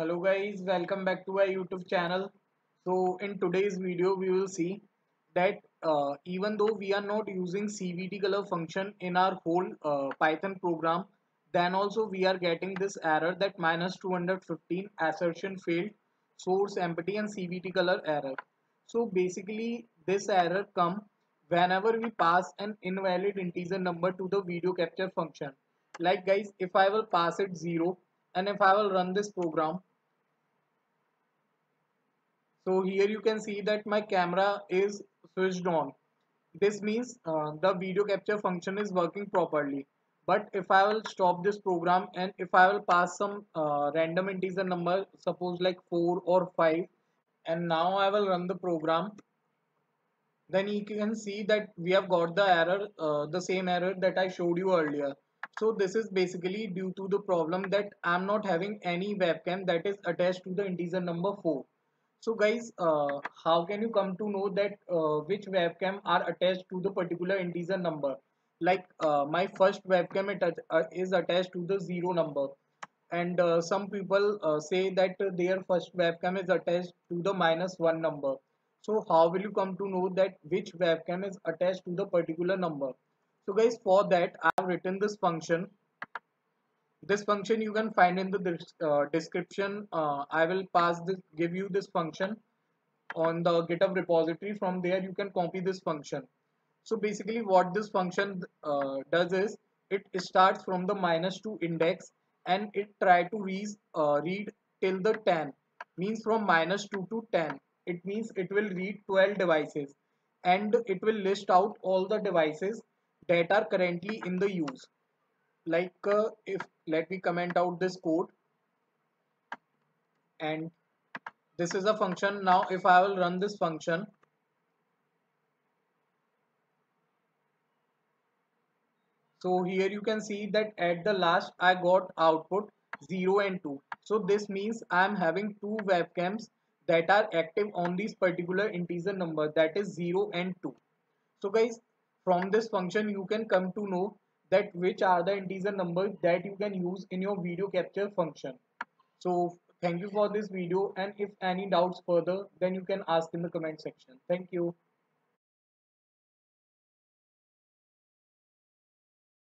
hello guys. Welcome back to our youtube channel. So in today's video we will see that uh, even though we are not using cvt color function in our whole uh, python program then also we are getting this error that minus 215 assertion failed source empty and cvt color error. So basically this error come whenever we pass an invalid integer number to the video capture function. Like guys if i will pass it 0 and if I will run this program so here you can see that my camera is switched on. This means uh, the video capture function is working properly. But if I will stop this program and if I will pass some uh, random integer number suppose like 4 or 5 and now I will run the program then you can see that we have got the error uh, the same error that I showed you earlier. So this is basically due to the problem that I'm not having any webcam that is attached to the integer number 4. So guys, uh, how can you come to know that uh, which webcam are attached to the particular integer number? Like uh, my first webcam uh, is attached to the 0 number and uh, some people uh, say that their first webcam is attached to the minus 1 number. So how will you come to know that which webcam is attached to the particular number? so guys for that i have written this function this function you can find in the uh, description. Uh, i will pass this give you this function on the github repository. From there you can copy this function. So basically what this function uh, does is it starts from the minus 2 index and it try to read, uh, read till the 10 means from minus 2 to 10 it means it will read 12 devices and it will list out all the devices that are currently in the use like uh, if let me comment out this code. And this is a function. Now if I will run this function. So here you can see that at the last I got output 0 and 2 so this means I am having two webcams that are active on this particular integer number. That is 0 and 2 so guys from this function you can come to know that which are the integer numbers that you can use in your video capture function. So thank you for this video and if any doubts further then you can ask in the comment section. Thank you